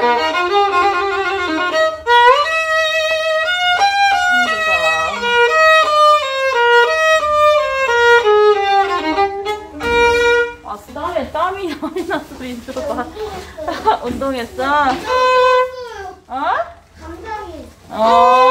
아, 그 땀이 많이 나서 민들어봐 운동했어? 어? 어? 감정이 어